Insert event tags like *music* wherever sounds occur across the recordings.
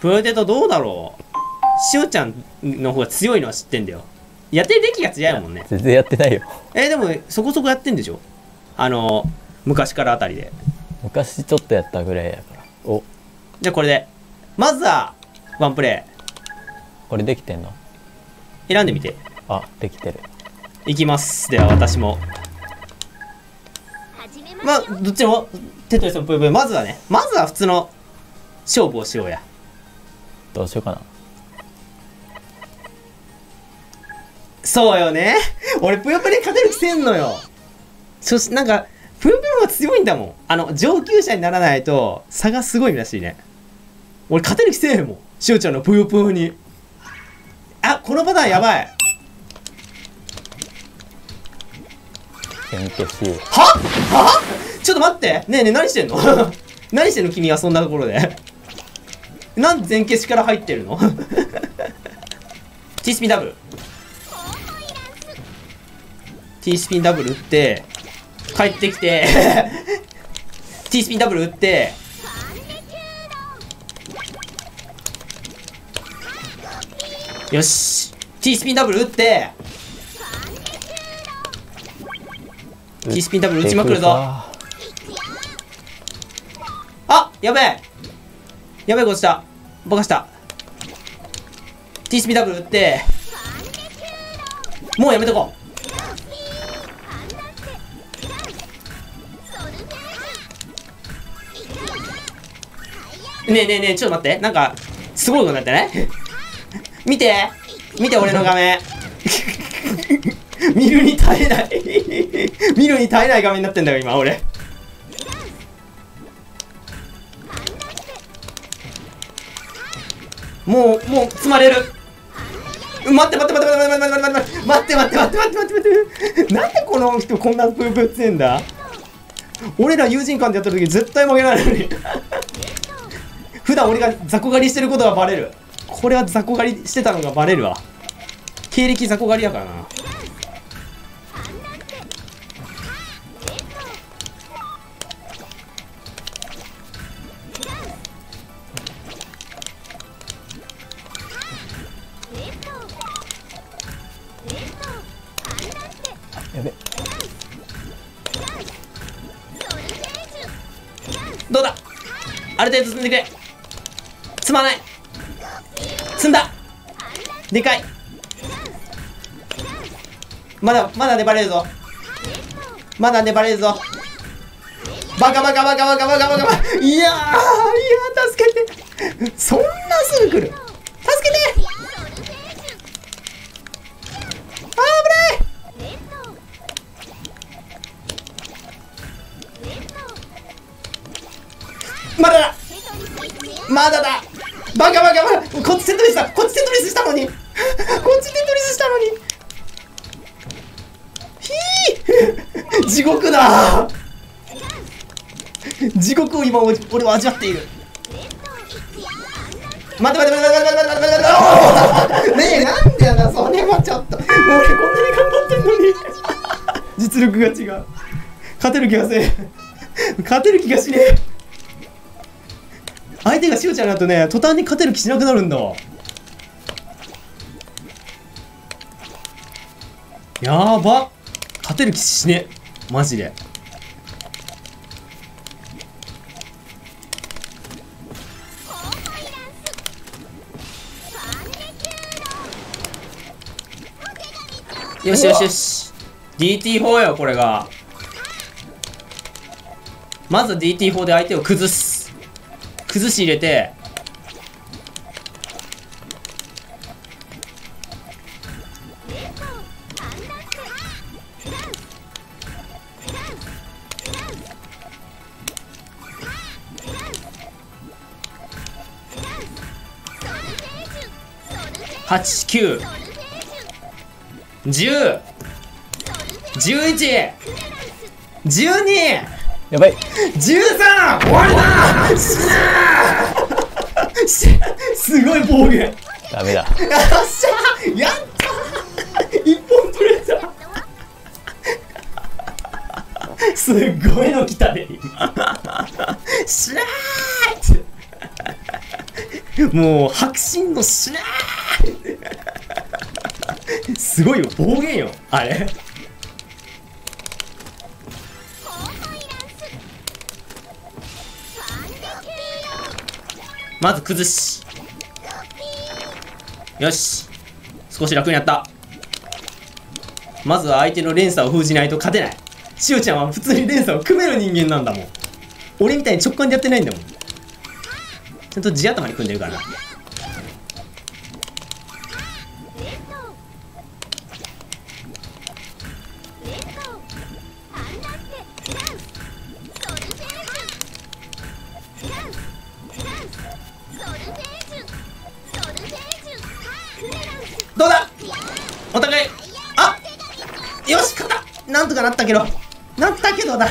プテトどうだろう？しおちゃんの方が強いのは知ってんだよ。やってるべきが強いもんね。全然やってないよ。えーでもそこそこやってんでしょ？あの昔からあたりで。昔ちょっとやったぐらいやから。お。じゃあこれで。まずはワンプレこれできてんの？イ選んでみて。あできてる。いきます。では私も。まあどっちもテトリスもぷよぷよまずはねまずは普通の勝負をしようやどうしようかな。そうよね。俺ぷよぷよに勝てる気せんのよ。そしなんかぷよぷよが強いんだもん。あの上級者にならないと差がすごいらしいね。俺勝てる気せえへんもん。しおちゃんのぷよぷよに。あこのパターンやばい。全消しは？は？ちょっと待って。ねえねえ何してんの？*laughs* 何してんの？君はそんなところでなんで全消しから入ってるの？*laughs* T スピンダブル。T スピンダブル打って帰ってきて。*laughs* T スピンダブル打って。よし。T スピンダブル打って。T スピンダブル打ちまくるぞ。あやべえ。やべえこっちだバカした。T スピダブル打って。もうやめとこう。ねえねえねえちょっと待って。なんかすごいことになってない？*laughs* 見て。見て俺の画面。*laughs* 見るに耐えない。*laughs* 見るに耐えない画面になってんだよ今俺。もうもう積まれる。待って待って待って待って待って待って待って待って待って待って待って待ってなんでこの人こんなプープー強いんだ？俺ら友人間でやった時絶対負けないのに普段俺が雑魚狩りしてることがバレる。これは雑魚狩りしてたのがバレるわ。経歴雑魚狩りやからな。程度積んでくれ。積まない。積んだ。でかい。まだまだ粘れるぞ。まだ粘れるぞ。バカバカバカバカバカバカバカ。いやーいやー助けて。そんなすぐ来る。まだだ。バカバカバカこっちセントリスだ。こっちセントリスしたのに。こっちセントリスしたのに。ひー。地獄だ。地獄を今俺は味わっている。待って待って待って待って待って待って待って。ねえなんでやなそれはちょっと。俺こんなに頑張ってんのに。実力が違う。勝てる気がせえ。勝てる気がしねえ。相手がしおちゃんになるとね途端に勝てる気しなくなるんだ。わやば。勝てる気しねマジで。よしよしよし。DT4 よこれが。まず DT4 で相手を崩す崩し入れて八九十十一十二やばい。十三終わりだ。しすごい暴言。ダメだ。よっしゃやった一本取れた。すっごいの来たね今しゃーって。もう迫真のシュナーすごいよ。暴言よ。あれ？まず崩し。よし。少し楽になった。まずは相手の連鎖を封じないと勝てない。しおちゃんは普通に連鎖を組める人間なんだもん。俺みたいに直感でやってないんだもん。ちゃんと地頭に組んでるからな。かなったけど。なったけどだ。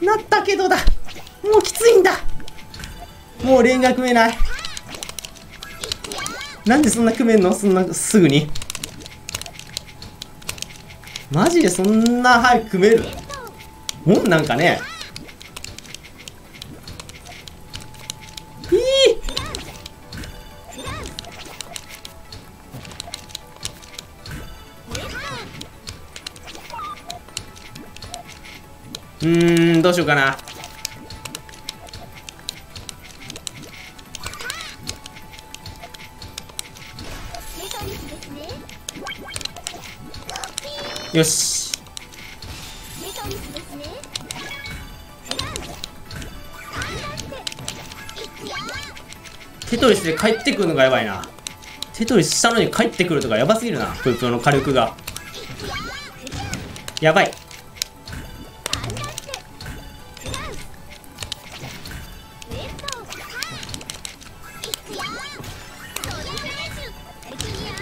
なったけどだ。もうきついんだ。もう連が組めない。なんでそんな組めんの？そんなすぐに。マジでそんな早く組める？もんなんかね。ーんどうしようかな。よし。テトリスで帰ってくるのがやばいな。テトリスしたのに帰ってくるとかやばすぎるなぷよぷよの火力が。やばい。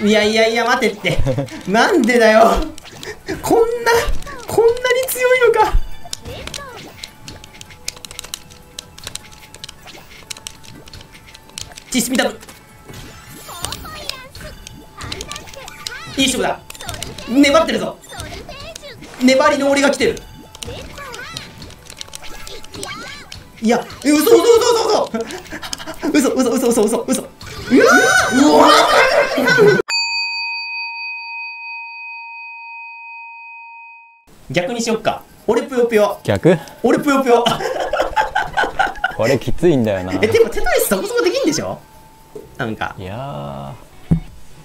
いやいやいや待てって。*laughs* なんでだよ。*laughs* こんなこんなに強いのか。ティスミダブ。いい勝負だ。粘ってるぞ。粘りの俺が来てる。いやえ嘘嘘嘘嘘。嘘嘘嘘嘘嘘嘘うわーうわー逆にしよっか。俺ぷよぷよ。逆？俺ぷよぷよ。これきついんだよな。*laughs* えでもテトリスそこそこできんでしょ？なんか。いや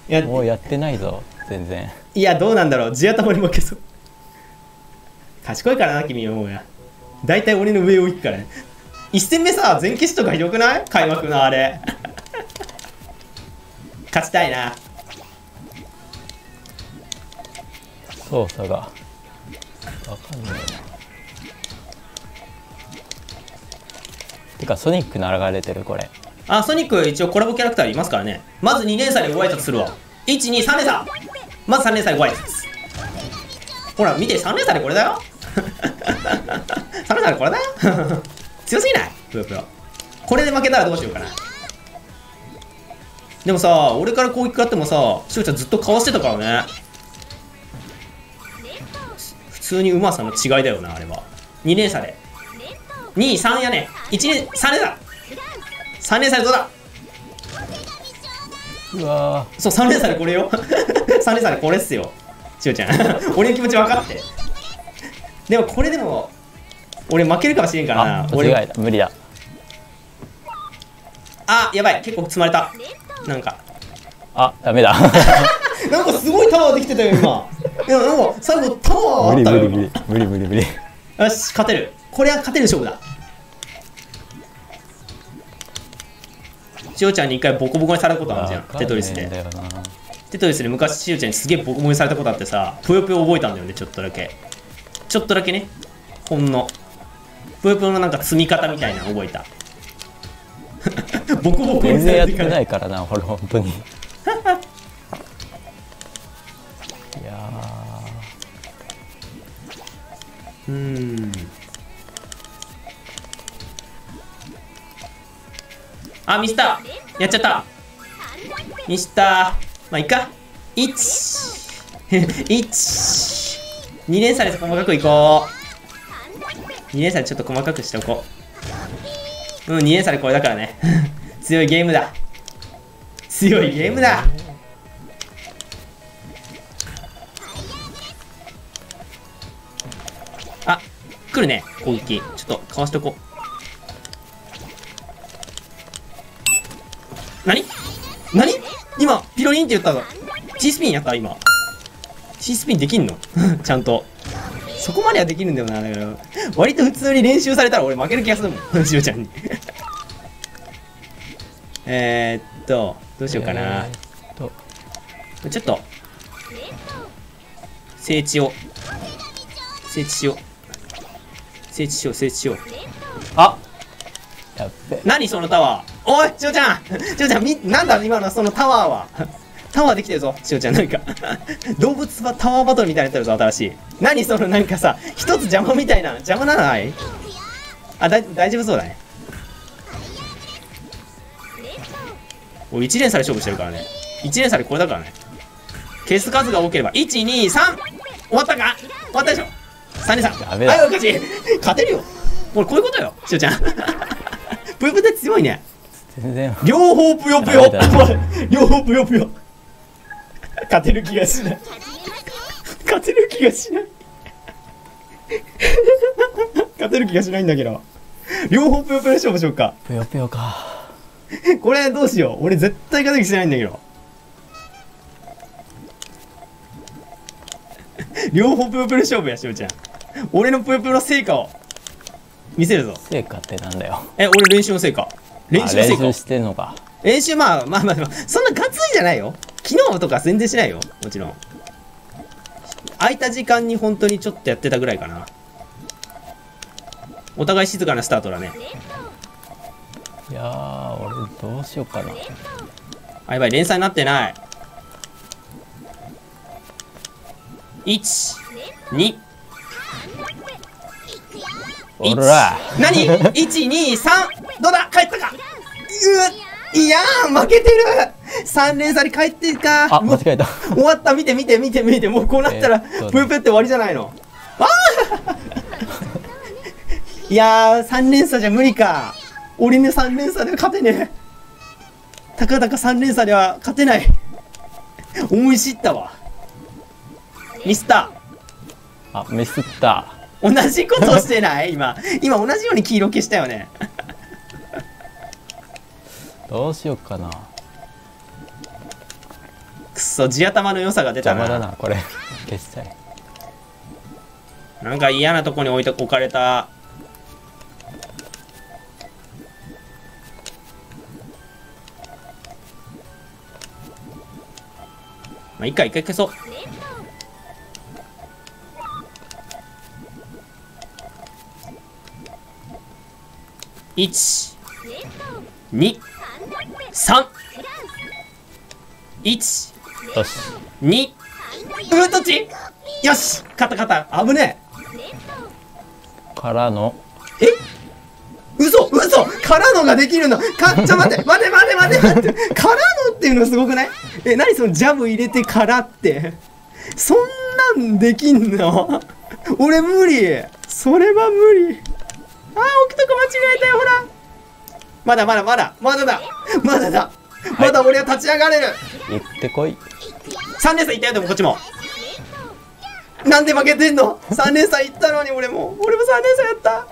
いやーもうやってないぞ全然。いやどうなんだろう。地頭に負けそう。賢いからな君はもうや大体俺の上を行くから。ね1戦目さ全消しとかひどくない？開幕のあれ。勝ちたいな。操作がてかソニック流れてるこれ。あソニック一応コラボキャラクターいますからね。まず2年差でご挨拶するわ。123年差まず3年差でご挨拶。ほら見て3年差でこれだよ。3年差でこれだよ。*laughs* 強すぎない？ぷよぷよこれで負けたらどうしようかな。でもさ俺から攻撃があってもさしおちゃんずっとかわしてたからね。通にうまさの違いだよなあれは。2年差で。23やね1年3年差3年差でどうだ？うわそう3連鎖でこれよ。*laughs* 3連鎖でこれっすよ。しおちゃん。*laughs* 俺の気持ち分かって。でもこれでも俺負けるかもしれんかーらな。あ間違俺えた。無理だ。あやばい。結構積まれた。なんか。あダメだ。*laughs* なんかすごいタワーできてたよ今いやなんか最後タワーあ無ったよ。理無理無理。無理無理無理。今よし勝てる。これは勝てる勝負だ。しおちゃんに一回ボコボコにされたことあるじゃん。テトリスで。テトリスで昔しおちゃんにすげえボコボコにされたことあってさぷよぷよ覚えたんだよねちょっとだけ。ちょっとだけね。ほんの。ぷよぷよのなんか積み方みたいなの覚えた。ボコボコにさ全然やってないからな俺本当にうん。あミスったやっちゃった。ミスったまあいいか1 1 2連鎖で細かくいこう。2連鎖でちょっと細かくしておこう。うん2連鎖でこれだからね。*laughs* 強いゲームだ。強いゲームだ。来るね攻撃。ちょっとかわしておこう。何？何？今ピロリンって言ったぞ。T スピンやった？今。T スピンできんの？*laughs* ちゃんと。そこまではできるんだよなだから。割と普通に練習されたら俺負ける気がするもん。*laughs* しおちゃんに。*laughs* えーっとどうしようかな、えーちょっと。整地を。整地しよう整地しよう整地しよう。あ何そのタワー？おいしおちゃん！しおちゃんみなんだ今のそのタワーは？タワーできてるぞしおちゃんなんか。*laughs* 動物はタワーバトルみたいになってるぞ新しい。何そのなんかさ一つ邪魔みたいな。邪魔なのない？あだ大丈夫そうだね。俺1連鎖で勝負してるからね。1連鎖でこれだからね。消す数が多ければ123終わったか？終わったでしょ？3連鎖やべえはいおかしい勝てるよ。俺こういうことよしおちゃん。ぷよぷよって強いね。全然。両方ぷよぷよ。両方ぷよぷよ。勝てる気がしない。勝てる気がしない。勝てる気がしないんだけど。両方ぷよぷよで勝負しようか。ぷよぷよか。これどうしよう。俺絶対勝てる気しないんだけど。両方ぷよぷよで勝負やしおちゃん俺のぷよぷよの成果を。見せるぞ。成果ってなんだよ。え俺練習の成果。練習の成果。あ練習してんのか。練習まあまあまあまあそんなガツイじゃないよ。昨日とか全然しないよ。もちろん。空いた時間に本当にちょっとやってたぐらいかな。お互い静かなスタートだね。いやー俺どうしようかな。あやばい連載になってない。12おら。何 ?123 どうだ？帰ったか？ういやー負けてる。3連鎖に帰ってるかあ間違えた。終わった。見て見て見て見て。もうこうなったらえーっとぷよぷよって終わりじゃないの。あー！*laughs* いやー3連鎖じゃ無理か。俺の3連鎖では勝てねえ。たかだか3連鎖では勝てない。思い知ったわ。ミスタあミスった。ー同じことしてない？今。今同じように黄色消したよね。*laughs* どうしようかな。くっそ地頭の良さが出た邪な魔だなこれ。消したい。なんか嫌なとこに置いて置かれた。まあいいか一回消そう一二三一よし二うーどっちよし勝った勝った危ねからの。え？え嘘嘘からのができるの。かちょ待って待って待って待って待って。からのっていうのすごくない？え何そのジャブ入れてからって。そんなんできんの？俺無理。それは無理置くとこ間違えたよほら。まだまだまだ。まだだ。まだだ。まだ俺は立ち上がれる、行ってこい。3連鎖いったよでもこっちも。なんで負けてんの？3連鎖いったのに俺も。俺も3連鎖やった。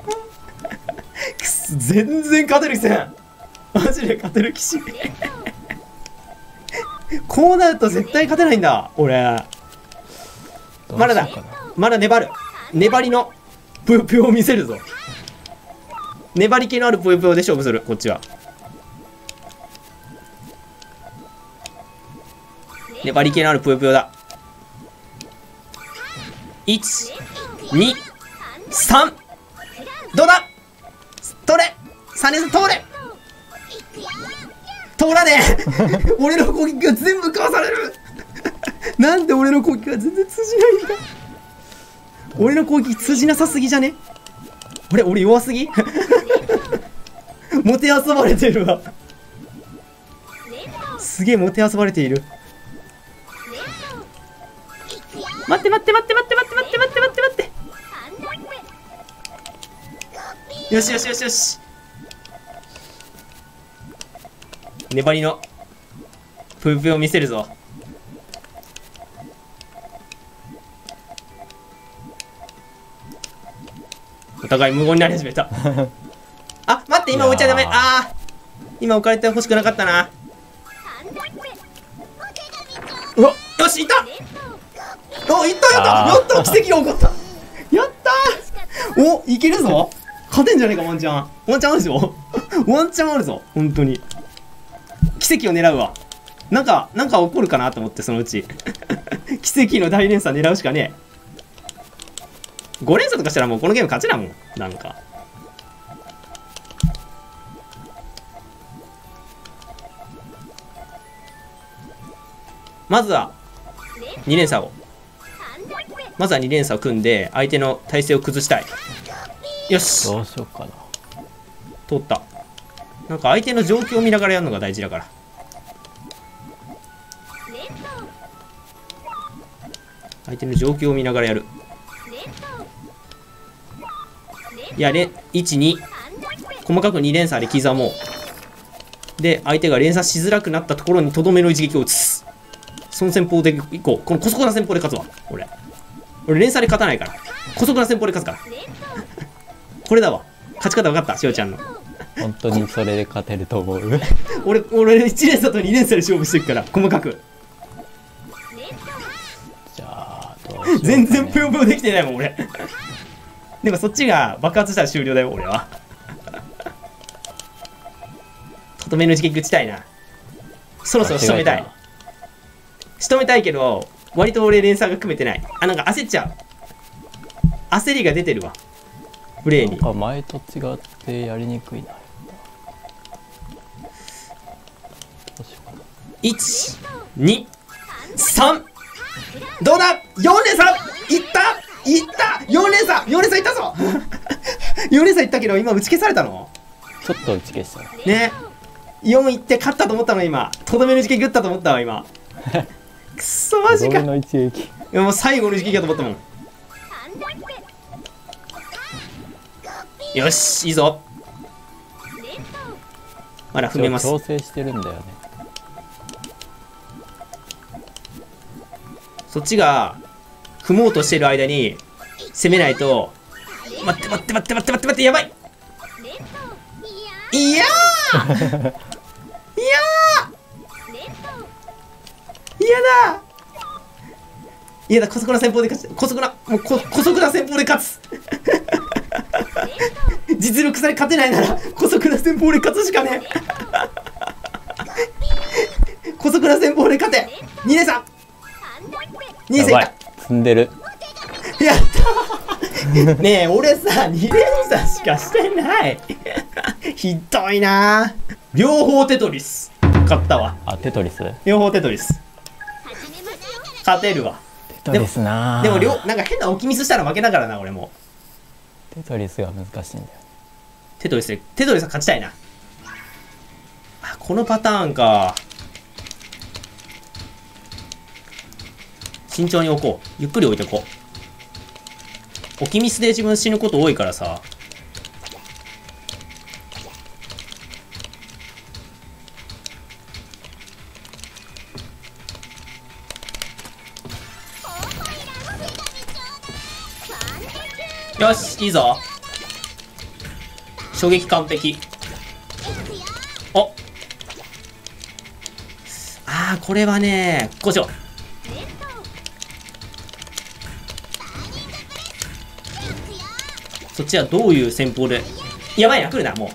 全然勝てる気せん。マジで勝てる気しこうなると絶対勝てないんだ俺。まだだ。まだ粘る。粘りの。ぷよ *laughs* ぷよを見せるぞ粘り気のあるぷよぷよで勝負する。こっちは。粘り気のあるぷよぷよだ。123どうだ？取れ。3連鎖通れ。通らねえ。*laughs* 俺の攻撃が全部かわされる。なんで俺の攻撃が全然通じないんだ。俺の攻撃通じなさすぎじゃね？俺俺弱すぎ？*laughs* もてあそばれてるわ。すげえもてあそばれている。待って待って待って待って待って待って待って待って待って。よしよしよしよし。粘りのぷよぷよ見せるぞ。お互い無言になり始めた。*laughs* あ待って今置いちゃダメ。あー。今置かれてほしくなかったな。うわ。よしいった。おいったやった。やった奇跡が起こった。*laughs* やったー。おいけるぞ。勝てんじゃねえかワンチャンワンチャンあるでしょワンチャンあるぞ。本当に。奇跡を狙うわ。なんかなんか起こるかなと思ってそのうち。*laughs* 奇跡の大連鎖狙うしかねえ5連鎖とかしたらもうこのゲーム勝ちだもん。なんか。まずは2連鎖を。まずは2連鎖を組んで相手の体勢を崩したい。よし。どうしようかな。通った。なんか相手の状況を見ながらやるのが大事だから。相手の状況を見ながらやるやれ12細かく2連鎖で刻もう。で相手が連鎖しづらくなったところにとどめの一撃を打つ。その戦法でいこう。この姑息な戦法で勝つわ。俺。俺連鎖で勝たないから。姑息な戦法で勝つから。*laughs* これだわ。勝ち方分かったしおちゃんの。本当にそれで勝てると思う。*laughs* 俺俺1連鎖と2連鎖で勝負してるから細かく。じゃあね。全然ぷよぷよできてないもん俺でもそっちが爆発したら終了だよ俺は。*laughs* とどめの一撃打ちたいな。そろそろ仕留めたい。仕留めたいけど割と俺連鎖が組めてない。あなんか焦っちゃう。焦りが出てるわ。プレイに。なんか前と違ってやりにくいな。どうしようかな123どうだ？4連鎖いったいった！4連鎖4連鎖いったぞ！4連鎖いったけど今打ち消されたの？ちょっと打ち消した。ね。ね4いって勝ったと思ったの今。とどめの一撃打ったと思ったわ今。くっそマジか。の一撃。やもう最後の一撃だと思ったもん。よしいいぞ。まだ踏めます。調整してるんだよね。そっちが踏もうとしてる間に攻めないと待って待って待って待って待って待ってやばいいやーいやー嫌だ嫌だ、姑息な戦法で勝つ。姑息な、もうこ、姑息な戦法で勝つ。*laughs* 実力さえ勝てないなら、姑息な戦法で勝つしかねえ。姑息な戦法で勝て。2連鎖 !2 連鎖いっやばい積んでるたやったーねえ、俺さ、2連鎖しかしてない。ひどいな両方テトリス。勝ったわ。あテトリス？テ両方テトリス。勝てるわ。トリスなでも両、なんか変な置きミスしたら負けだからな、俺も。テトリスが難しいんだよテトリスで、テトリスは勝ちたいな。あ、このパターンか。慎重に置こう。ゆっくり置いておこう。置きミスで自分死ぬこと多いからさ。よし、いいぞ。衝撃完璧。おあー、これはね、こうしよう。そっちはどういう戦法で？やばいな、来るな、もう。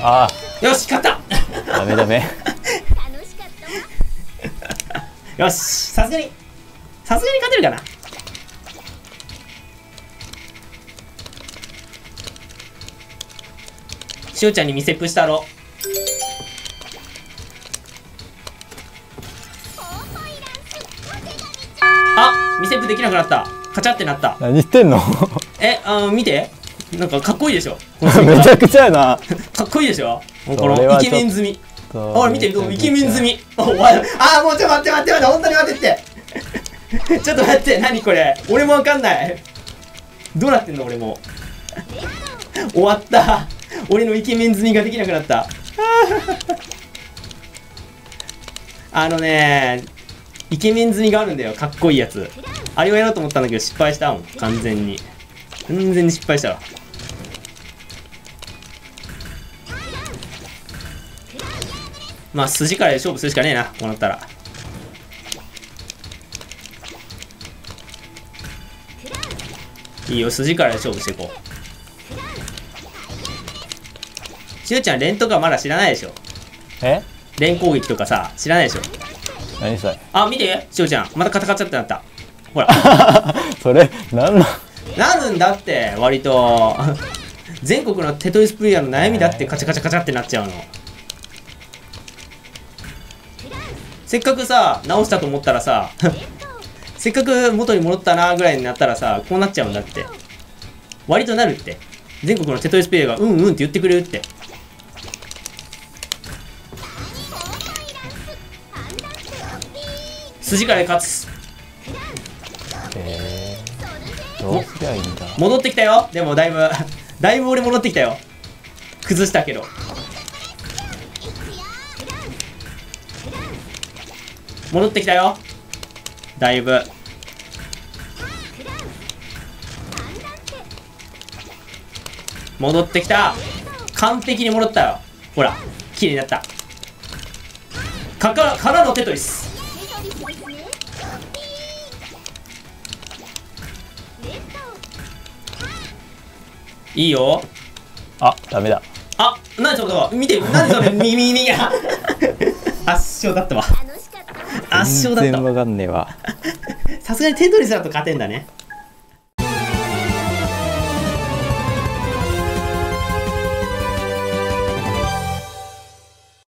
あよし、勝ったあダメダメ *laughs* よし、さすがに、さすがに勝てるかな？しおちゃんに見せっぷしたろ。できなくなった。カチャってなった。何してんの？え、あの、見て。なんかかっこいいでしょ？*laughs* めちゃくちゃやな。かっこいいでしょ？もうこのイケメン済み。ほら見てどうイケメン済み。あーもうちょっと待って待って待って本当に待ってって。*laughs* ちょっと待って何これ？俺もわかんない。どうなってんの？俺も。*laughs* 終わった。俺のイケメン済みができなくなった。あのねイケメン済みがあるんだよ。かっこいいやつあれをやろうと思ったんだけど失敗したもん。完全に。完全に失敗したわ。まあ筋からで勝負するしかねえなこうなったら。いいよ筋からで勝負していこう。しゅうちゃん連とかまだ知らないでしょ。え？連攻撃とかさ知らないでしょ。何それ？あ見てしゅうちゃん。またカタカチャってなったほら。*laughs* それ何の？なるんだって割と。全国のテトリスプレイヤーの悩みだってカチャカチャカチャってなっちゃうの。せっかくさ直したと思ったらさ *laughs* せっかく元に戻ったなぐらいになったらさこうなっちゃうんだって。割となるって。全国のテトリスプレイヤーがうんうんって言ってくれるって。筋からで勝つどうすりゃいいんだ戻ってきたよ。でもだいぶだいぶ俺戻ってきたよ。崩したけど。戻ってきたよ。だいぶ。戻ってきた。完璧に戻ったよ。ほら綺麗になった。かかからのテトリスいいよあダメだあ、何それ見て、何それ耳耳が *laughs* 圧勝だったわ。圧勝だったわ。全然わかんねえわさすがにテトリスだと勝てんだね。